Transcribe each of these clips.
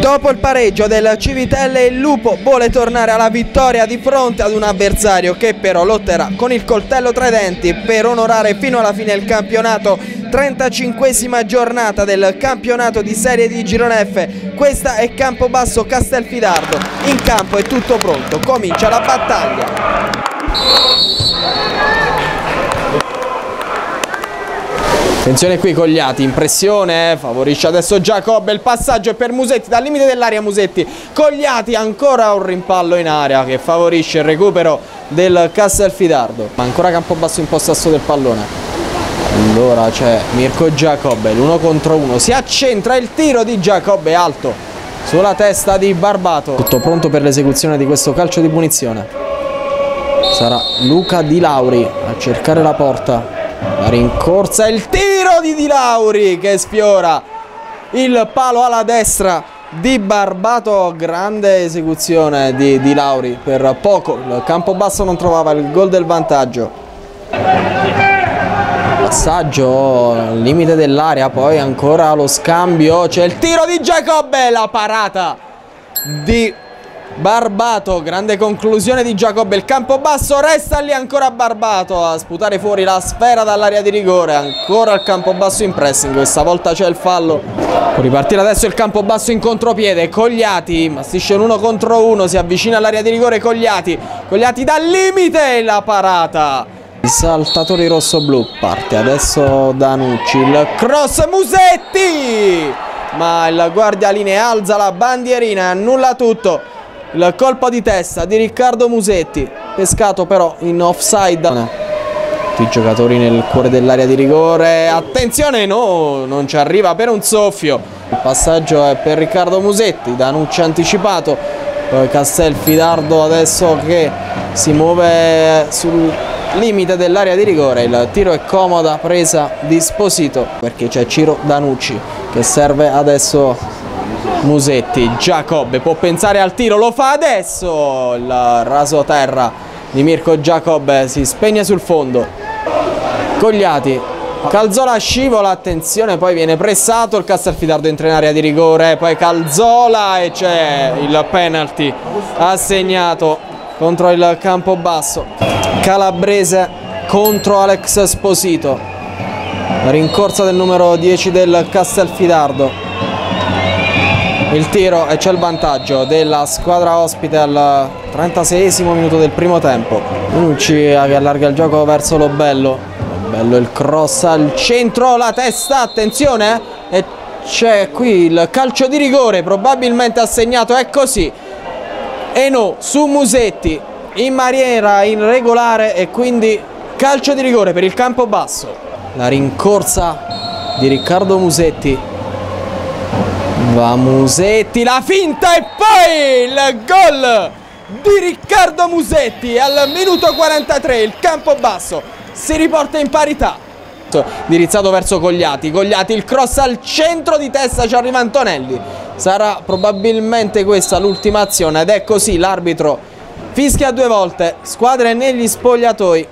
Dopo il pareggio del Civitelle il Lupo vuole tornare alla vittoria di fronte ad un avversario che però lotterà con il coltello tra i denti per onorare fino alla fine il campionato 35esima giornata del campionato di serie di Girone F. Questa è Campobasso Castelfidardo. In campo è tutto pronto, comincia la battaglia. Attenzione qui Cogliati, impressione, eh? favorisce adesso Giacobbe, il passaggio è per Musetti, dal limite dell'area Musetti, Cogliati ancora un rimpallo in area che favorisce il recupero del Castelfidardo, ma ancora Campobasso in possesso del pallone. Allora c'è Mirko Giacobbe, l'uno contro uno, si accentra il tiro di Giacobbe alto sulla testa di Barbato. Tutto pronto per l'esecuzione di questo calcio di punizione. Sarà Luca Di Lauri a cercare la porta. La rincorsa, il tiro di Di Lauri che sfiora il palo alla destra di Barbato. Grande esecuzione di Di Lauri per poco. Il campo basso non trovava il gol del vantaggio. Passaggio al limite dell'area, poi ancora lo scambio. C'è il tiro di Giacobbe, la parata di Barbato, grande conclusione di Giacobbe, il campo basso resta lì ancora Barbato a sputare fuori la sfera dall'area di rigore, ancora il campo basso in pressing, questa volta c'è il fallo, può ripartire adesso il campo basso in contropiede, Cogliati, mastisce un contro uno, si avvicina all'area di rigore Cogliati, Cogliati dal limite la parata. I saltatori rosso-blu, parte adesso Danucci, il cross Musetti, ma il guardialine alza la bandierina, annulla tutto. Il colpo di testa di Riccardo Musetti, pescato però in offside. Tutti i giocatori nel cuore dell'area di rigore. Attenzione, no, non ci arriva per un soffio. Il passaggio è per Riccardo Musetti, Danucci anticipato. Poi Castelfidardo adesso che si muove sul limite dell'area di rigore. Il tiro è comoda, presa di Sposito perché c'è Ciro Danucci che serve adesso Musetti, Giacobbe può pensare al tiro, lo fa adesso il raso terra di Mirko Giacobbe si spegne sul fondo Cogliati Calzola scivola, attenzione, poi viene pressato, il Castelfidardo entra in area di rigore, poi Calzola e c'è il penalty assegnato contro il campo basso. Calabrese contro Alex Sposito. Rincorsa del numero 10 del Castelfidardo il tiro e c'è il vantaggio della squadra ospite al 36 minuto del primo tempo. Nucci che allarga il gioco verso Lobello. Bello il cross al centro la testa attenzione e c'è qui il calcio di rigore probabilmente assegnato è così. Eno su Musetti in maniera irregolare e quindi calcio di rigore per il campo basso. La rincorsa di Riccardo Musetti Va Musetti, la finta e poi il gol di Riccardo Musetti al minuto 43, il campo basso si riporta in parità. Dirizzato verso Cogliati, Cogliati il cross al centro di testa, ci arriva Antonelli. Sarà probabilmente questa l'ultima azione ed è così l'arbitro fischia due volte, squadre negli spogliatoi.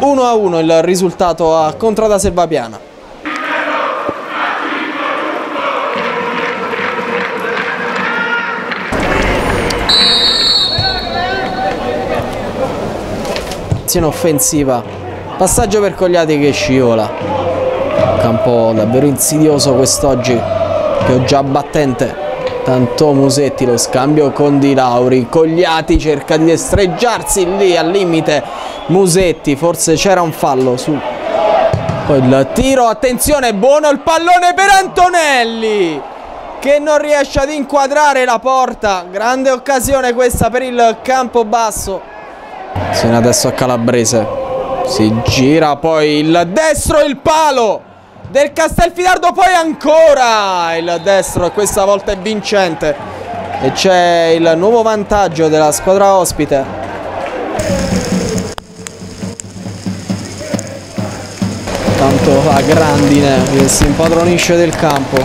1 a 1 il risultato a Contrada Selvapiana. Azione offensiva. Passaggio per Cogliati che scivola. Campo davvero insidioso quest'oggi pioggia battente. Tanto Musetti lo scambio con Di Lauri. Cogliati cerca di destreggiarsi lì al limite. Musetti forse c'era un fallo su. Il tiro attenzione buono il pallone per Antonelli che non riesce ad inquadrare la porta. Grande occasione questa per il campo basso Attenzione adesso a Calabrese. Si gira poi il destro, il palo del Castelfidardo, poi ancora il destro e questa volta è vincente. E c'è il nuovo vantaggio della squadra ospite. Tanto la grandine che si impadronisce del campo.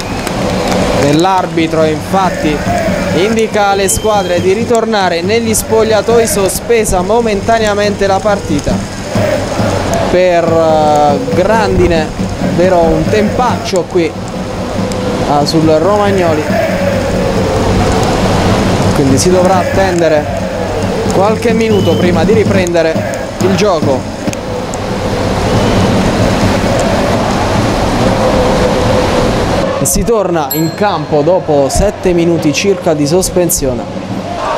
Dell'arbitro infatti indica alle squadre di ritornare negli spogliatoi sospesa momentaneamente la partita. Per uh, Grandine davvero un tempaccio qui uh, sul Romagnoli. Quindi si dovrà attendere qualche minuto prima di riprendere il gioco si torna in campo dopo 7 minuti circa di sospensione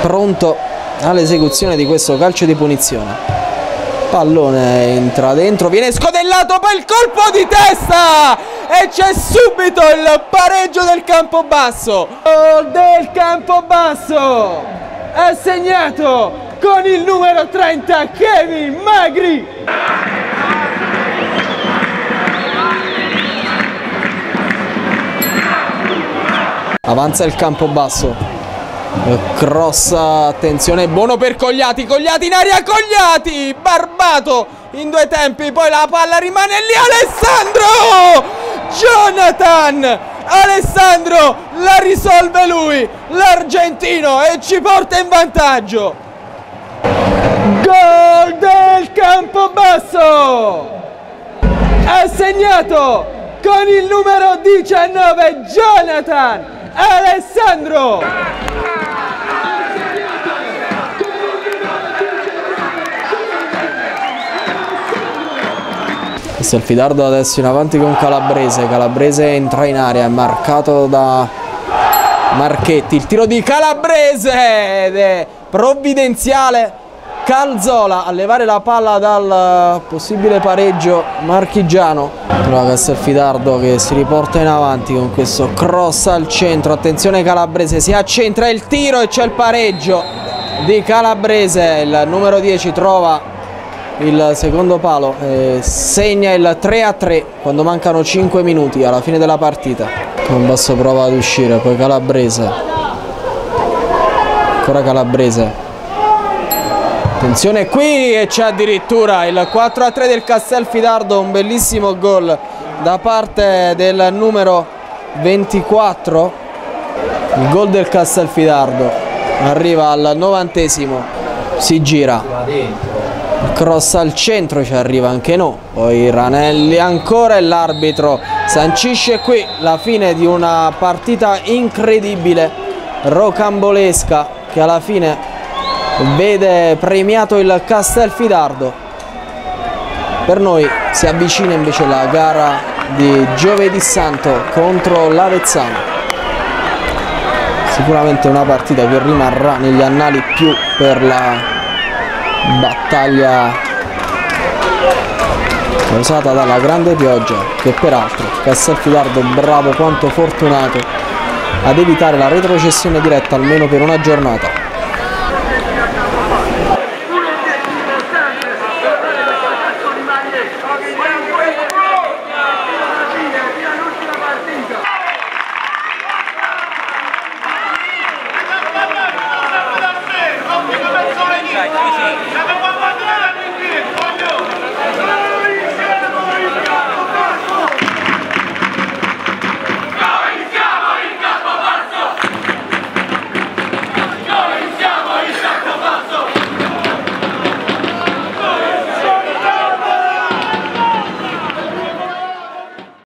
pronto all'esecuzione di questo calcio di punizione. Pallone entra dentro viene scodellato poi il colpo di testa! E c'è subito il pareggio del campo basso! Gol del campo basso! È segnato con il numero 30 Kevin Magri avanza il campo basso. Cross attenzione buono per Cogliati Cogliati in aria Cogliati Barbato in due tempi poi la palla rimane lì Alessandro! Jonathan! Alessandro la risolve lui l'argentino e ci porta in vantaggio. Gol del campo basso! È segnato con il numero 19 Jonathan Alessandro! Questo è il Fidardo adesso in avanti con Calabrese, Calabrese entra in area, è marcato da Marchetti, il tiro di Calabrese ed è provvidenziale Calzola a levare la palla dal possibile pareggio marchigiano. Trova Castelfidardo che si riporta in avanti con questo cross al centro. Attenzione Calabrese, si accentra il tiro e c'è il pareggio di Calabrese. Il numero 10 trova il secondo palo e segna il 3 a 3 quando mancano 5 minuti alla fine della partita. Un basso prova ad uscire, poi Calabrese. Ancora Calabrese Attenzione qui e c'è addirittura il 4 a 3 del Castelfidardo, un bellissimo gol da parte del numero 24. Il gol del Castelfidardo arriva al novantesimo, si gira. Cross al centro ci arriva anche no, poi Ranelli ancora e l'arbitro sancisce qui la fine di una partita incredibile, rocambolesca che alla fine vede premiato il Castelfidardo. Per noi si avvicina invece la gara di giovedì santo contro l'Avezzano. Sicuramente una partita che rimarrà negli annali più per la battaglia causata dalla grande pioggia che peraltro Castelfidardo bravo quanto fortunato ad evitare la retrocessione diretta almeno per una giornata Hallelujah.